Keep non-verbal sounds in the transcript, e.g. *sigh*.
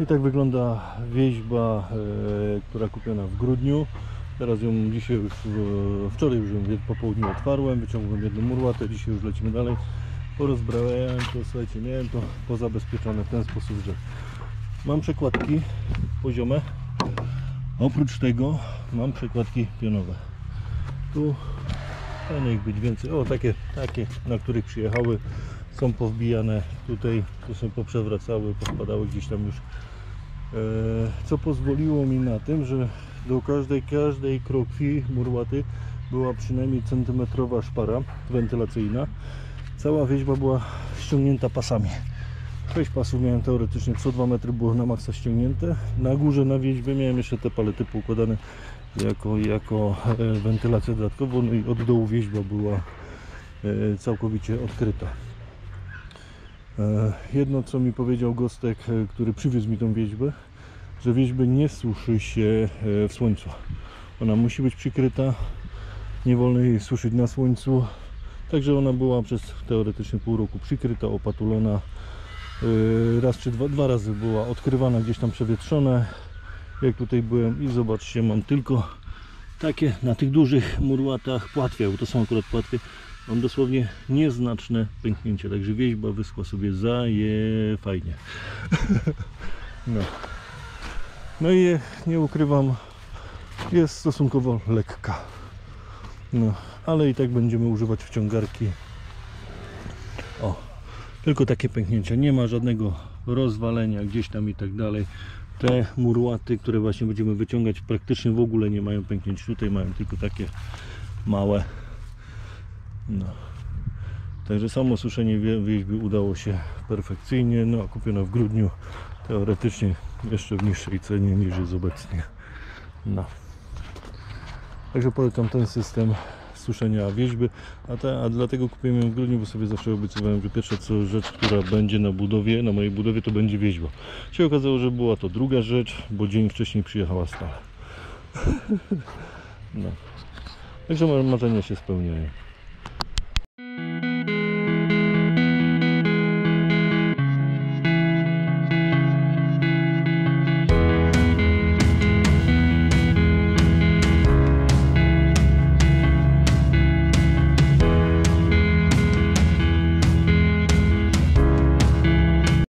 I tak wygląda wieźba, e, która kupiona w grudniu. Teraz ją dzisiaj już, e, wczoraj już ją po południu otwarłem, wyciągłem jedną murłatę, dzisiaj już lecimy dalej. Porozbrałem to, słuchajcie, miałem to pozabezpieczone w ten sposób, że mam przekładki poziome. Oprócz tego mam przekładki pionowe. Tu powinno ich być więcej. O, takie, takie, na których przyjechały są powbijane tutaj, tu są poprzewracały, pospadały gdzieś tam już. E, co pozwoliło mi na tym, że do każdej, każdej krokwi murłaty była przynajmniej centymetrowa szpara wentylacyjna. Cała wieźba była ściągnięta pasami. 6 pasów miałem teoretycznie, co 2 metry było na maksa ściągnięte. Na górze na wieźbie miałem jeszcze te palety poukładane jako, jako e, wentylację dodatkową no i od dołu wieźba była e, całkowicie odkryta. E, Jedno co mi powiedział Gostek, e, który przywiózł mi tą wieźbę, że wieźby nie suszy się e, w słońcu. Ona musi być przykryta, nie wolno jej suszyć na słońcu. Także ona była przez teoretycznie pół roku przykryta, opatulona. Raz czy dwa, dwa razy była odkrywana, gdzieś tam przewietrzone. Jak tutaj byłem i zobaczcie, mam tylko takie na tych dużych murłatach płatwie, bo to są akurat płatwie. Mam dosłownie nieznaczne pęknięcie, także wieźba wyschła sobie zaje fajnie. No. no i nie ukrywam, jest stosunkowo lekka. No, ale i tak będziemy używać wciągarki. O, tylko takie pęknięcia, nie ma żadnego rozwalenia gdzieś tam i tak dalej. Te murłaty, które właśnie będziemy wyciągać, praktycznie w ogóle nie mają pęknięć. Tutaj mają tylko takie małe. No. Także samo suszenie wie- wieźby udało się perfekcyjnie. No, a kupiono w grudniu, teoretycznie jeszcze w niższej cenie niż jest obecnie. No. Także polecam ten system suszenia wieźby, a, te, a dlatego kupiłem ją w grudniu, bo sobie zawsze obiecywałem, że pierwsza co rzecz, która będzie na budowie, na mojej budowie, to będzie wieźba. Się okazało, że była to druga rzecz, bo dzień wcześniej przyjechała stale. *laughs* No. Także marzenia się spełniają.